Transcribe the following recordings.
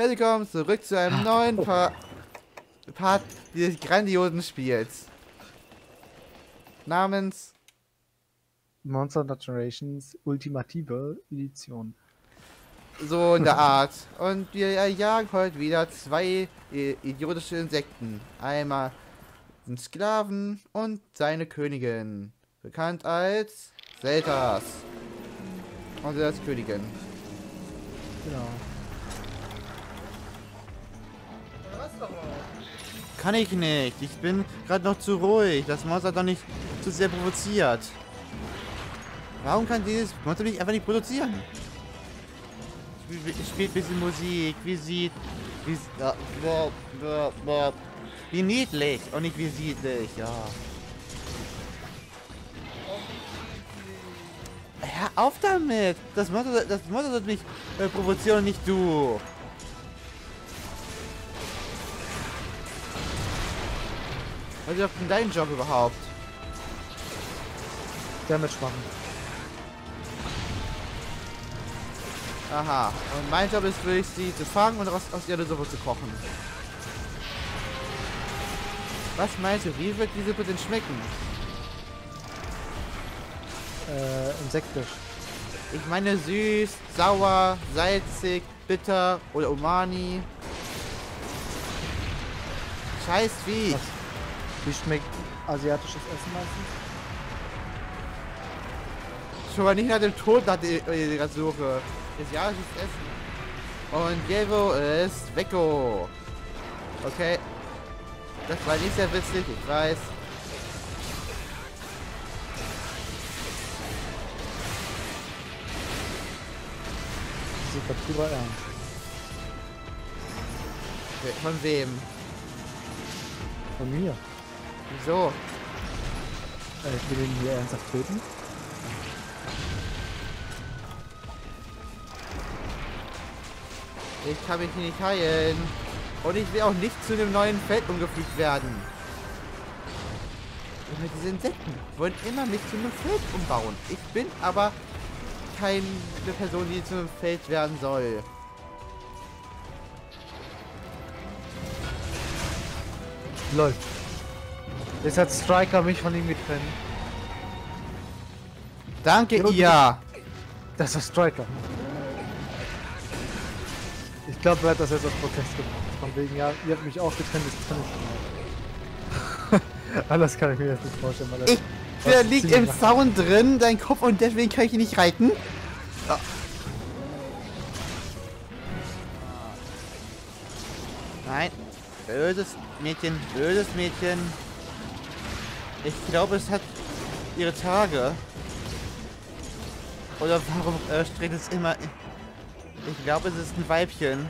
Herzlich willkommen zurück zu einem neuen pa Part dieses grandiosen Spiels. Namens Monster Generations Ultimative Edition. so in der Art. Und wir jagen heute wieder zwei i- idiotische Insekten. Einmal den Sklaven und seine Königin. Bekannt als Seltas. Und sie als Königin. Genau. Kann ich nicht. Ich bin gerade noch zu ruhig. Das Monster hat doch nicht zu sehr provoziert. Warum kann dieses Monster nicht einfach nicht produzieren? Spiel- Spielt ein bisschen Musik. Wie sieht... Wie, wie niedlich und nicht wie siedlich. Ja. Hör auf damit! Das Monster, das Monster sollte mich äh, provozieren und nicht du. Was ist denn dein Job überhaupt? Damage machen. Aha. Und mein Job ist wirklich, sie zu fangen und aus, aus ihrer Suppe zu kochen. Was meinst du, wie wird diese Suppe denn schmecken? Äh, insektisch. Ich meine süß, sauer, salzig, bitter oder umani. Scheiß Vieh. Was? Wie schmeckt asiatisches Essen meistens? Schon mal nicht nach dem Tod nach der Suche. Asiatisches Essen. Und Jevo ist Wecko. Okay. Das war nicht sehr witzig, ich weiß. Gerade purer Ernst. Von wem? Von mir. Wieso? Äh, ich will ihn hier ernsthaft töten. Ich kann mich hier nicht heilen. Und ich will auch nicht zu einem neuen Feld umgepflügt werden. Immer diese Insekten wollen immer mich zu einem Feld umbauen. Ich bin aber keine Person, die zu einem Feld werden soll. Läuft. Jetzt hat Striker mich von ihm getrennt. Danke, Ja. Das war Striker. Ich glaube, er hat das jetzt als Protest gemacht. Von wegen, ja, ihr habt mich auch getrennt, das kann ich nicht. Anders kann ich mir das nicht vorstellen, weil Ich, der liegt im. Zaun drin, dein Kopf, und deswegen kann ich ihn nicht reiten. Ah. Nein. Böses Mädchen, böses Mädchen. Ich glaube, es hat ihre Tage. Oder warum äh, streckt es immer... Ich glaube, es ist ein Weibchen.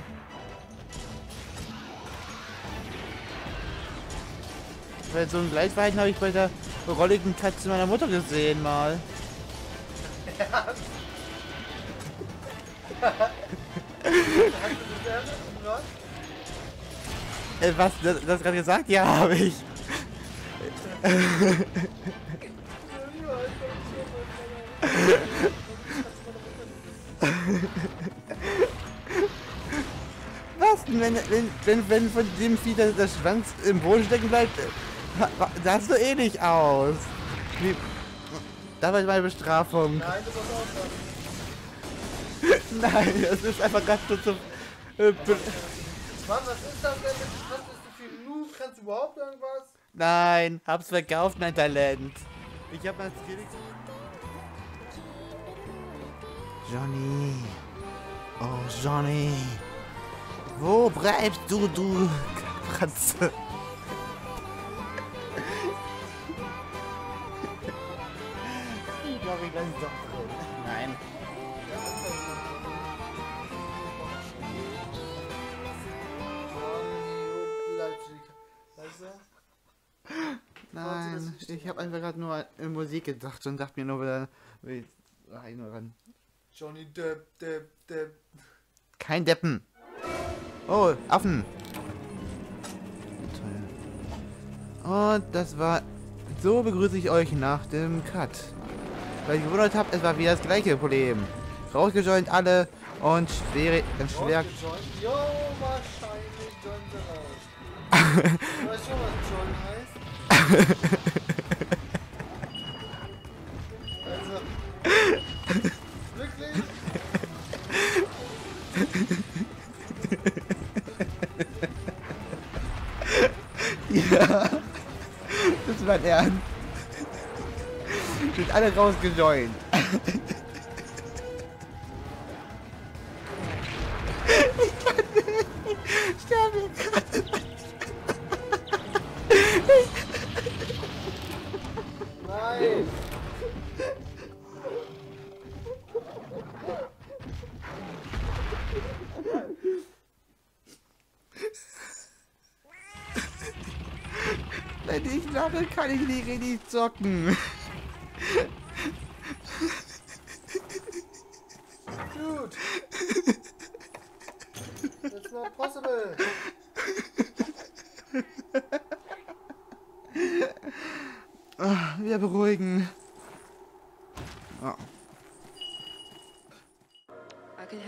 Weil so ein Gleitverhalten habe ich bei der rolligen Katze meiner Mutter gesehen mal. äh, was? Das, das gerade gesagt? Ja, habe ich. Was? denn, Wenn, wenn, wenn, wenn von dem Vieh der, der Schwanz im Boden stecken bleibt, äh, ha- ha- sah so ähnlich aus. Wie, da war meine Bestrafung. Nein, das war auch Nein, das ist einfach ganz so zum. Äh, Mann, was ist das denn? Was ist das für ein Noob? Kannst du überhaupt irgendwas? Nein, hab's verkauft, mein Talent. Ich hab mein Skill. Johnny. Oh, Johnny. Wo bleibst du, du Katze? Ich glaube, ich lasse es doch drin. Nein. Leipzig. Weißt du? Nein, ich habe einfach gerade nur an Musik gedacht und dachte mir nur wieder, wie rein nur ran. Johnny Depp, Depp, Depp. Kein Deppen. Oh, Affen. Toll. Und das war... So begrüße ich euch nach dem Cut. Weil ich gewundert habe, es war wieder das gleiche Problem. Rausgejoint alle Und schwere, ganz schwer. Rausgejoint? Jo, wahrscheinlich sie raus. weißt schon, was Join heißt? Also. Wirklich? Ja. Das war der. Sind alle rausgejoint. Wenn ich lache, kann ich nicht richtig zocken. Dude! It's not possible! Ah, wir beruhigen. Ah. I could